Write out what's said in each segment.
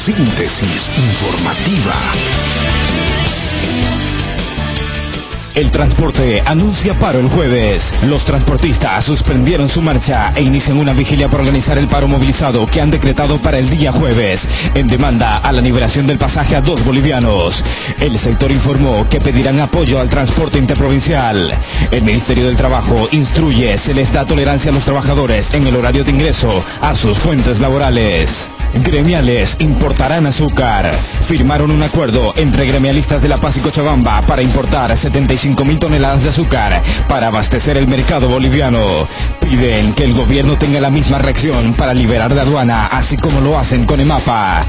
Síntesis informativa. El transporte anuncia paro el jueves. Los transportistas suspendieron su marcha e inician una vigilia para organizar el paro movilizado que han decretado para el día jueves, en demanda a la liberación del pasaje a dos bolivianos. El sector informó que pedirán apoyo al transporte interprovincial. El Ministerio del Trabajo instruye se les da tolerancia a los trabajadores en el horario de ingreso a sus fuentes laborales. Gremiales importarán azúcar. Firmaron un acuerdo entre gremialistas de La Paz y Cochabamba para importar 75 mil toneladas de azúcar para abastecer el mercado boliviano. Piden que el gobierno tenga la misma reacción para liberar de aduana, así como lo hacen con EMAPA.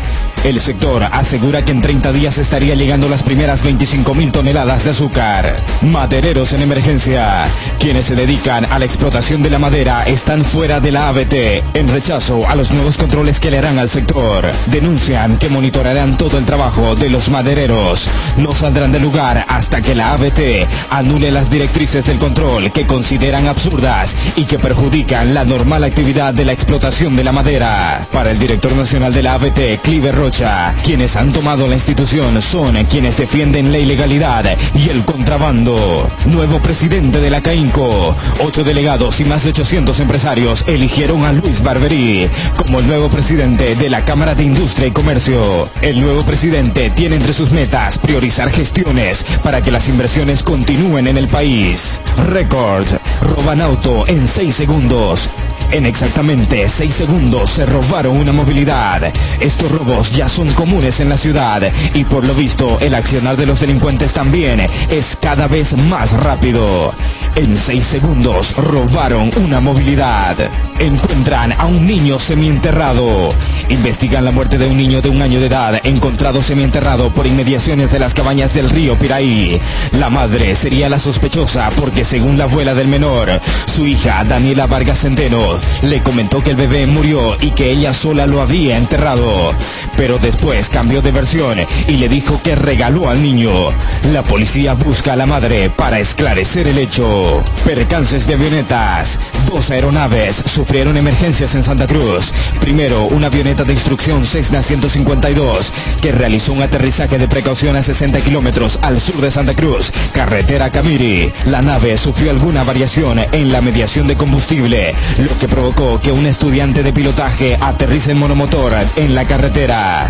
El sector asegura que en 30 días estaría llegando las primeras 25 mil toneladas de azúcar. Madereros en emergencia. Quienes se dedican a la explotación de la madera están fuera de la ABT en rechazo a los nuevos controles que le harán al sector. Denuncian que monitorearán todo el trabajo de los madereros. No saldrán del lugar hasta que la ABT anule las directrices del control que consideran absurdas y que perjudican la normal actividad de la explotación de la madera. Para el director nacional de la ABT, Clive Quienes han tomado la institución son quienes defienden la ilegalidad y el contrabando. Nuevo presidente de la CAINCO. Ocho delegados y más de 800 empresarios eligieron a Luis Barberí como el nuevo presidente de la Cámara de Industria y Comercio. El nuevo presidente tiene entre sus metas priorizar gestiones para que las inversiones continúen en el país. Record. Roban auto en 6 segundos. En exactamente 6 segundos se robaron una movilidad. Estos robos ya son comunes en la ciudad y por lo visto el accionar de los delincuentes también es cada vez más rápido. En 6 segundos robaron una movilidad. Encuentran a un niño semienterrado. Investigan la muerte de un niño de un año de edad encontrado semienterrado por inmediaciones de las cabañas del río Piraí. La madre sería la sospechosa porque según la abuela del menor, su hija Daniela Vargas Centeno le comentó que el bebé murió y que ella sola lo había enterrado. Pero después cambió de versión y le dijo que regaló al niño. La policía busca a la madre para esclarecer el hecho. Percances de avionetas. Dos aeronaves sufrieron emergencias en Santa Cruz. Primero, una avioneta de instrucción Cessna 152 que realizó un aterrizaje de precaución a 60 kilómetros al sur de Santa Cruz, carretera Camiri. La nave sufrió alguna variación en la mediación de combustible, lo que provocó que un estudiante de pilotaje aterrice en monomotor en la carretera.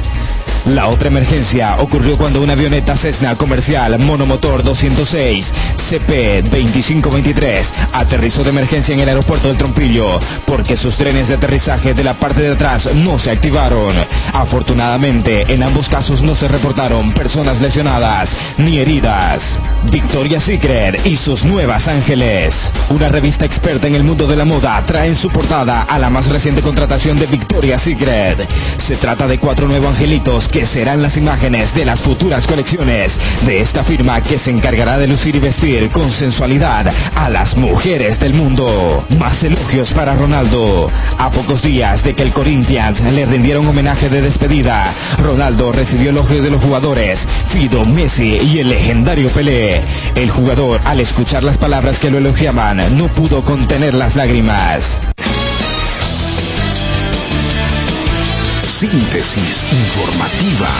La otra emergencia ocurrió cuando una avioneta Cessna comercial monomotor 206 CP2523 aterrizó de emergencia en el aeropuerto del Trompillo porque sus trenes de aterrizaje de la parte de atrás no se activaron. Afortunadamente, en ambos casos no se reportaron personas lesionadas ni heridas. Victoria's Secret y sus nuevas ángeles. Una revista experta en el mundo de la moda trae en su portada a la más reciente contratación de Victoria's Secret. Se trata de cuatro nuevos angelitos que serán las imágenes de las futuras colecciones de esta firma que se encargará de lucir y vestir con sensualidad a las mujeres del mundo. Más elogios para Ronaldo. A pocos días de que el Corinthians le rindiera un homenaje de despedida, Ronaldo recibió elogios de los jugadores Fido, Messi y el legendario Pelé. El jugador, al escuchar las palabras que lo elogiaban, no pudo contener las lágrimas. Síntesis informativa.